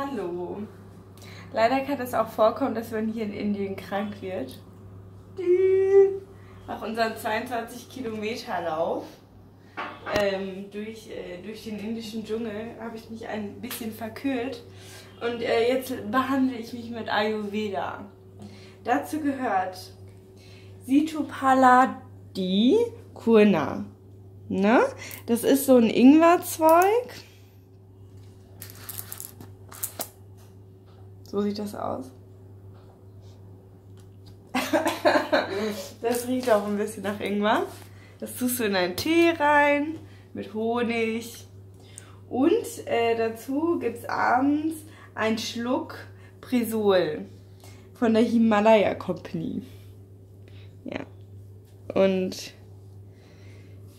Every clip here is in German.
Hallo. Leider kann es auch vorkommen, dass man hier in Indien krank wird. Nach unserem 22 Kilometer Lauf ähm, durch, äh, durch den indischen Dschungel habe ich mich ein bisschen verkühlt. Und äh, jetzt behandle ich mich mit Ayurveda. Dazu gehört Situpaladi Kurna. Ne? Das ist so ein Ingwerzweig. So sieht das aus. das riecht auch ein bisschen nach Ingwer. Das tust du in einen Tee rein mit Honig. Und äh, dazu gibt es abends einen Schluck Prisol von der Himalaya Company. Ja. Und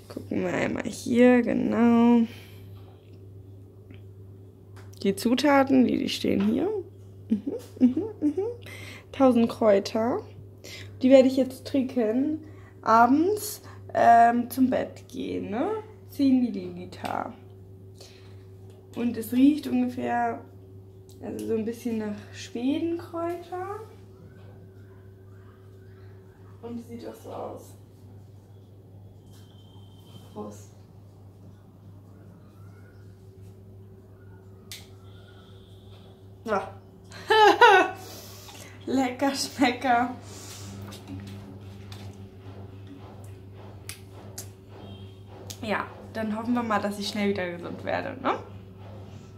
gucken wir einmal hier, genau. Die Zutaten, die, die stehen hier. Mhm, mhm, mhm. 1000 Kräuter. Die werde ich jetzt trinken. Abends ähm, zum Bett gehen. Ne? 10 Milliliter. Und es riecht ungefähr, also so ein bisschen nach Schwedenkräuter. Und sieht auch so aus. Prost. Ja. Lecker, schmecker. Ja, dann hoffen wir mal, dass ich schnell wieder gesund werde. Ne?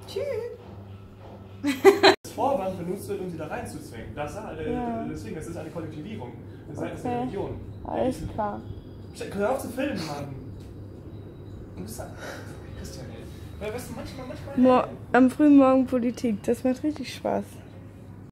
Tschüss. Das Vorwand benutzt wird, um sie da reinzuzwängen. Das, äh, ja. Deswegen, das ist eine Kollektivierung. Das okay. ist eine Religion. Alles klar. Hör auf zu filmen, Mann. Du bist Christian, ey. Weißt du, manchmal, manchmal. Mo am frühen Morgen Politik, das macht richtig Spaß.